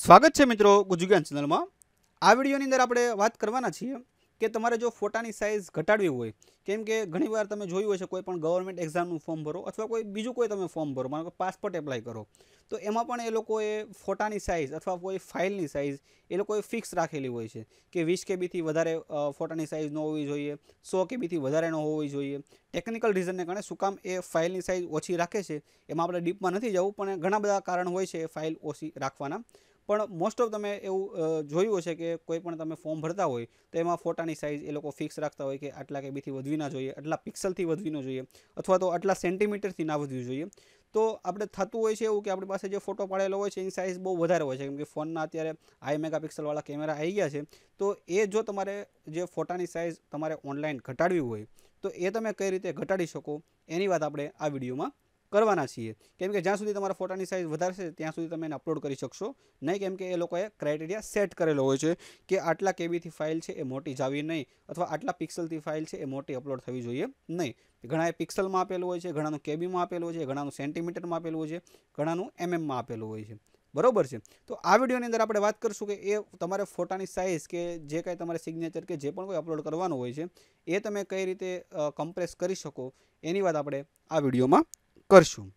સ્વાગત છે મિત્રો ગુજુગ્યાન ચેનલમાં. આ વિડીયોની અંદર આપણે વાત કરવાના છીએ કે તમારે જો ફોટાની સાઇઝ ઘટાડવી હોય, કેમ કે ઘણીવાર તમે જોયું હશે કોઈ પણ ગવર્મેન્ટ એક્ઝામનું ફોર્મ ભરો અથવા કોઈ બીજું કોઈ તમે ફોર્મ ભરો, માનો કે પાસપોર્ટ એપ્લાય કરો, તો એમાં પણ એ લોકોએ ફોટાની સાઇઝ અથવા કોઈ ફાઇલની સાઇઝ એ લોકોએ ફિક્સ રાખેલી હોય છે કે વીસ કેબીથી વધારે ફોટાની સાઇઝ ન હોવી જોઈએ, સો કેબીથી વધારે ન હોવી જોઈએ. ટેકનિકલ રીઝનને કારણે શું કામ એ ફાઇલની સાઇઝ ઓછી રાખે છે, એમાં આપણે ડીપમાં નથી જવું પણ ઘણા બધા કારણ હોય છે એ ફાઇલ ઓછી રાખવાના. પણ મોસ્ટ ઓફ તમે એવું જોયું હશે કે કોઈ પણ તમે ફોર્મ ભરતા હોય, તો એમાં ફોટાની સાઇઝ એ લોકો ફિક્સ રાખતા હોય કે આટલા કેબીથી વધવી ના જોઈએ, આટલા પિક્સલથી વધવી ન જોઈએ, અથવા તો આટલા સેન્ટીમીટરથી ના વધવી જોઈએ. તો આપણે થતું હોય છે એવું કે આપણી પાસે જે ફોટો પાડેલો હોય છે, એની સાઇઝ બહુ વધારે હોય છે, કેમ કે ફોનના અત્યારે હાઈ મેગાપિક્સલવાળા કેમેરા આવી ગયા છે, તો એ જો તમારે જે ફોટાની સાઇઝ તમારે ઓનલાઈન ઘટાડવી હોય, તો એ તમે કઈ રીતે ઘટાડી શકો, એની વાત આપણે આ વિડીયોમાં કરવાના છીએ. કેમ કે જ્યાં સુધી તમારા ફોટાની સાઇઝ વધારશે, ત્યાં સુધી તમે એને અપલોડ કરી શકશો. નહીં કેમ કે એ લોકોએ ક્રાઇટેરિયા સેટ કરેલો હોય છે કે આટલા કેબીથી ફાઇલ છે એ મોટી જાવી નહીં અથવા આટલા પિક્સલથી ફાઇલ છે એ મોટી અપલોડ થવી જોઈએ નહીં. ઘણાએ પિક્સલમાં આપેલું હોય છે, ઘણાનું કેબીમાં આપેલું હોય છે, ઘણાનું સેન્ટીમીટરમાં આપેલું હોય છે, ઘણાનું એમએમમાં આપેલું હોય છે. બરોબર છે? તો આ વિડીયોની અંદર આપણે વાત કરીશું કે એ તમારે ફોટાની સાઇઝ કે જે કાંઈ તમારે સિગ્નેચર કે જે પણ કોઈ અપલોડ કરવાનું હોય છે, એ તમે કઈ રીતે કમ્પ્રેસ કરી શકો? એની વાત આપણે આ વિડીયોમાં કરશું.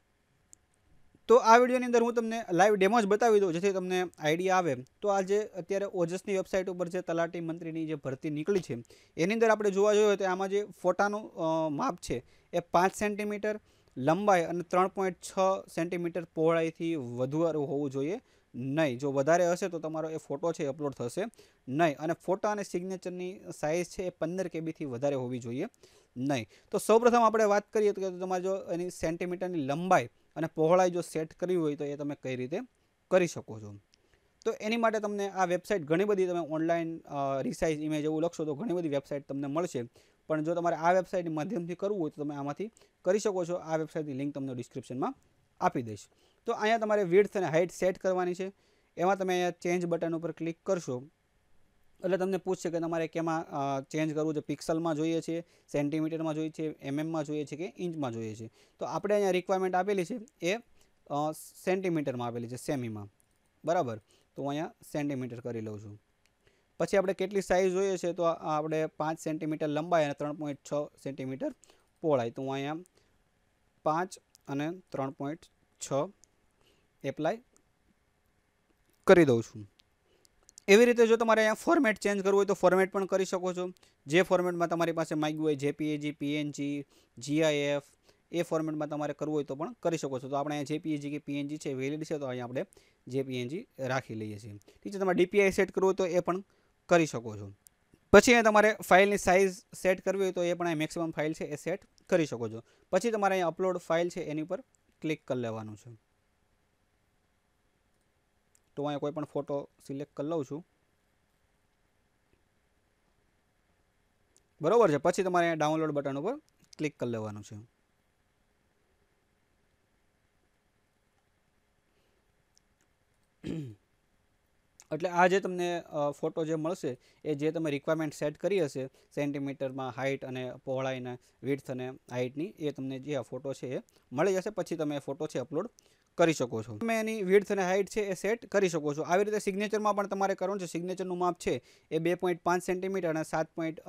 તો આ વિડીયોની અંદર હું તમને લાઈવ ડેમો જ બતાવી દઉં, જેથી તમને આઈડિયા આવે. તો આ જે અત્યારે ઓજસની વેબસાઇટ ઉપર જે તલાટી મંત્રીની જે ભરતી નીકળી છે, એની અંદર આપણે જોવા જોઈએ તો આમાં જે ફોટાનું માપ છે, એ પાંચ સેન્ટીમીટર લંબાઈ અને ત્રણ પોઈન્ટ છ સેન્ટીમીટર પહોળાઈથી વધુ હોવું જોઈએ નહીં. જો વધારે હશે તો તમારો એ ફોટો છે અપલોડ થશે નહીં. અને ફોટા અને સિગ્નેચરની સાઇઝ છે એ પંદર કેબીથી વધારે હોવી જોઈએ. નહીં. તો સૌપ્રથમ આપણે વાત કરીએ તો તમારે જો એની સેન્ટીમીટરની લંબાઈ અને પહોળાઈ જો સેટ કરવી હોય તો એ તમે કઈ રીતે કરી શકો છો. તો એની માટે તમને આ વેબસાઇટ ઘણી બધી તમે ઓનલાઈન રિસાઇઝ ઇમેજ એવું લખશો તો ઘણી બધી વેબસાઇટ તમને મળશે. પણ જો તમારે આ વેબસાઇટની માધ્યમથી કરવું હોય તો તમે આમાંથી કરી શકો છો. આ વેબસાઇટની લિંક તમને ડિસ્ક્રિપ્શનમાં આપી દઈશ. તો અહીંયા તમારે વિડ્થ અને હાઇટ સેટ કરવાની છે. એમાં તમે અહીંયા ચેન્જ બટન ઉપર ક્લિક કરશો. એટલે તમને પૂછશે કે તમારે કેમાં ચેન્જ કરવું છે? પિક્સલમાં જોઈએ છે, સેન્ટીમીટરમાં જોઈએ છે, એમએમમાં જોઈએ છે કે ઇંચમાં જોઈએ છે? તો આપણે અહીંયા રિક્વાયરમેન્ટ આપેલી છે, એ સેન્ટીમીટરમાં આપેલી છે, સેમીમાં. બરાબર? તો હું અહીંયા સેન્ટીમીટર કરી લઉં છું. પછી આપણે કેટલી સાઇઝ જોઈએ છે, તો આપણે પાંચ સેન્ટીમીટર લંબાઈ અને ત્રણ પોઈન્ટ છ સેન્ટીમીટર પહોળાઈ. તો હું અહીંયા પાંચ અને ત્રણ પોઈન્ટ છ એપ્લાય કરી દઉં છું. એવી રીતે જો તમારે અહીંયા ફોર્મેટ ચેન્જ કરવું હોય તો ફોર્મેટ પણ કરી શકો છો. જે ફોર્મેટમાં તમારી પાસે માગ્યું હોય જેપીએજી પીએનજી જીઆઈએફ એ ફોર્મેટમાં તમારે કરવું હોય તો પણ કરી શકો છો. તો આપણે અહીંયા જેપીએજી કે પીએનજી છે વેલિડ છે, તો અહીંયા આપણે જેપીએનજી રાખી લઈએ છીએ. ઠીક છે, તમારે ડીપીઆઈ સેટ કરવું હોય તો એ પણ કરી શકો છો. પછી અહીંયા તમારે ફાઇલની સાઇઝ સેટ કરવી હોય તો એ પણ અહીંયા મેક્સિમમ ફાઇલ છે એ સેટ કરી શકો છો. પછી તમારે અહીંયા અપલોડ ફાઇલ છે એની પર ક્લિક કરી લેવાનું છે. તો અહીંયા કોઈ પણ ફોટો સિલેક્ટ કરી લઉં છું. બરોબર છે. પછી તમારે અહીંયા ડાઉનલોડ બટન ઉપર ક્લિક કરી લેવાનું છે. એટલે આ જે તમને ફોટો જે મળશે, એ જે તમે રિક્વાયરમેન્ટ સેટ કરી હશે સેન્ટીમીટરમાં હાઇટ અને પહોળાઈને વિડ્થ અને હાઇટની એ તમને જે આ ફોટો છે એ મળી જશે. પછી તમે ફોટો છે અપલોડ કરી શકો છો. તમે એની વિડ્થ અને હાઇટ છે એ સેટ કરી શકો છો. આવી રીતે સિગ્નેચરમાં પણ તમારે કરવાનું છે. સિગ્નેચરનું માપ છે એ બે પોઈન્ટ પાંચ સેન્ટીમીટર અને સાત પોઈન્ટ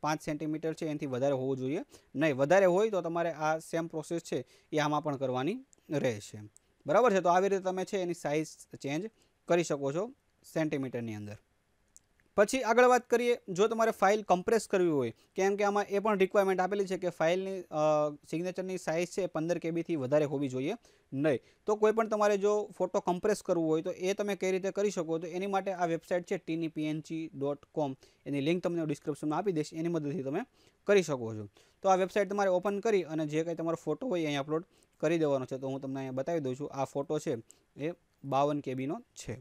પાંચ સેન્ટીમીટર છે. એનાથી વધારે હોવું જોઈએ નહીં. વધારે હોય તો તમારે આ સેમ પ્રોસેસ છે એ આમાં પણ કરવાની રહેશે. બરાબર છે? તો આવી રીતે તમે છે એની સાઇઝ ચેન્જ કરી શકો છો સેન્ટીમીટરની અંદર. પછી આગળ વાત કરીએ, જો તમારે ફાઇલ કમ્પ્રેસ કરવી હોય, કેમ કે આમાં એ પણ રિક્વાયરમેન્ટ આપેલી છે કે ફાઇલની સિગ્નેચરની સાઇઝ છે પંદર કેબીથી વધારે હોવી જોઈએ નહીં. તો કોઈ પણ તમારે જો ફોટો કમ્પ્રેસ કરવું હોય તો એ તમે કઈ રીતે કરી શકો તો એની માટે આ વેબસાઇટ છે ટીની પીએનજી ડોટ કોમ એની લિંક તમને ડિસ્ક્રિપ્શનમાં આપી દઈશ, એની મદદથી તમે કરી શકો છો. તો આ વેબસાઇટ તમારે ઓપન કરી અને જે કંઈ તમારો ફોટો હોય અહીં અપલોડ કરી દેવાનો છે. તો હું તમને અહીંયા બતાવી દઉં છું, આ ફોટો છે એ બાવન કેબીનો છે.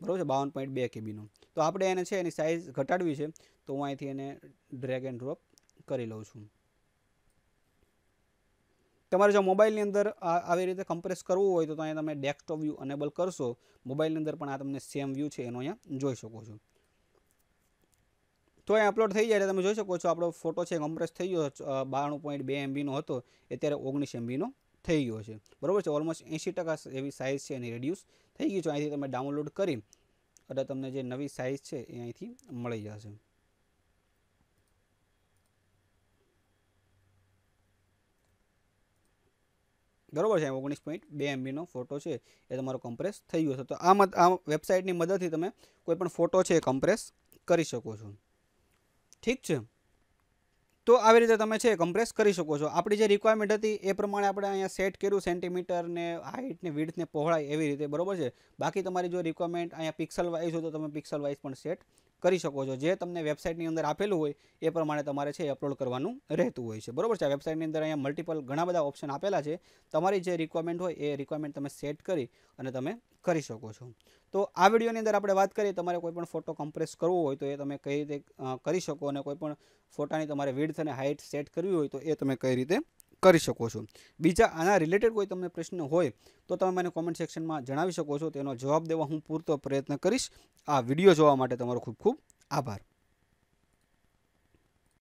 બરાબર છે? બાવન પોઈન્ટ બે કેબીનો તો આપણે એને છે એની સાઇઝ ઘટાડવી છે, તો હું અહીંથી એને ડ્રેગ એન્ડ ડ્રોપ કરી લઉં છું. તમારે જો મોબાઈલની અંદર આવી રીતે કમ્પ્રેસ કરવું હોય તો અહીંયા તમે ડેસ્કટોપ વ્યૂ અનેબલ કરશો. મોબાઈલની અંદર પણ આ તમને સેમ વ્યૂ છે, એનો અહીંયા જોઈ શકો છો. તો એ અપલોડ થઈ જાય એટલે તમે જોઈ શકો છો, આપણો ફોટો છે કમ્પ્રેસ થઈ ગયો બાણું પોઈન્ટ બે એમબીનો હતો અત્યારે ઓગણીસ એમબીનો થઈ ગયો છે. બરોબર છે? ઓલમોસ્ટ એંસી ટકા એવી સાઇઝ છે એની રેડ્યુસ થઈ ગઈ છે. અહીંથી તમે ડાઉનલોડ કરી એટલે તમને જે નવી સાઇઝ છે એ અહીંથી મળી જશે. બરોબર છે, ઓગણીસ પોઈન્ટ બે એમબીનો ફોટો છે, એ તમારો કમ્પ્રેસ થઈ ગયો છે. તો આ મત, આ વેબસાઇટની મદદથી તમે કોઈ પણ ફોટો છે એ કમ્પ્રેસ કરી શકો છો. ઠીક છે? તો આવી રીતે તમે છે કમ્પ્રેસ કરી શકો છો. આપણી જે રિક્વાયરમેન્ટ હતી એ પ્રમાણે આપણે અહીંયા સેટ કર્યું સેન્ટીમીટર ને હાઇટ ને વિડથ ને પહોળાઈ એવી રીતે, બરોબર છે? બાકી તમારી જો રિક્વાયરમેન્ટ અહીંયા પિક્સલ વાઇઝ હોય તો તમે પિક્સલ વાઇઝ પણ સેટ કરી શકો છો. જે તમને વેબસાઇટની અંદર આપેલું હોય, એ પ્રમાણે તમારે છે અપલોડ કરવાનું રહેતું હોય છે. બરોબર છે? આ વેબસાઇટની અંદર અહીંયા મલ્ટિપલ ઘણા બધા ઓપ્શન આપેલા છે. તમારી જે રિક્વાયરમેન્ટ હોય, એ રિક્વાયરમેન્ટ તમે સેટ કરી અને તમે કરી શકો છો. તો આ વિડીયોની અંદર આપણે વાત કરીએ, તમારે કોઈ પણ ફોટો કમ્પ્રેસ કરવો હોય તો એ તમે કઈ રીતે કરી શકો અને કોઈ પણ ફોટાની તમારે વિડ્થ અને હાઇટ સેટ કરવી હોય તો એ તમે કઈ રીતે કરી શકો છો. બીજા આના રિલેટેડ કોઈ તમને પ્રશ્ન હોય, તો તમે મને કોમેન્ટ સેક્શનમાં જણાવી શકો છો. તેનો જવાબ દેવા હું પૂરતો પ્રયત્ન કરીશ. આ વીડિયો જોવા માટે તમારો ખૂબ ખૂબ આભાર.